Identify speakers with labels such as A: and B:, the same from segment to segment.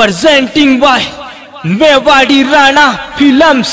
A: Presenting by Mewari Rana films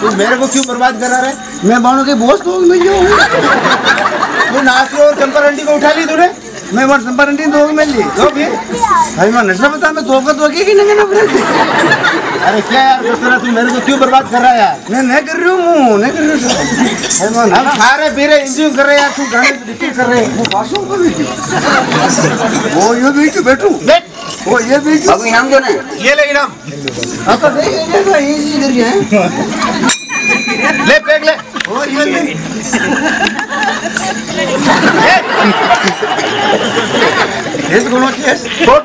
B: تو میرے کو کیوں برباد کرا رہا ہے؟
C: میں بانو کے بوس تو میں یہ ہوں۔
B: وہ ناکرو اور چمپر انڈی کو اٹھا لی تو نے؟ میں وہ چمپر انڈی دو میں لی۔ دو بھی۔
C: بھائی میں نشہ بتا میں توفہ تو کی نہیں نہ پڑے
B: ارے کیا یار اس طرح تو میرے کو کیوں برباد کر رہا ہے یار؟
C: میں نہیں کر رہی ہوں نہیں کر رہی ہوں۔ بھائی میں
B: کھا رہے پی رہے انجوائے کر رہے یار تو گانے ڈسکس کر رہے وہ واشوں کو بھی۔
C: وہ
B: یوں بھی کہ بیٹھو۔ بیٹھ وہ یہ
C: بھی
D: ابو انعام جو نا
B: یہ لے انعام
C: آپ کا یہ لے تو یہ ادھر جو ہے
B: لے پیک لے۔ وہ یہ لے۔ اس کو نو کیس
D: تو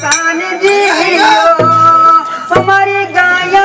D: کان جی ہماری گایا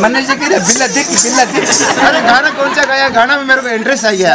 C: منت دیکھ دکھے
B: گانا کون سا گیا گانا میں میرے کو انٹرسٹ آ گیا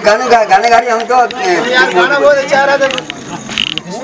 D: گانے گی ہم تو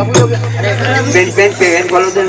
D: ہے بین پہ ہیں کھولو دیں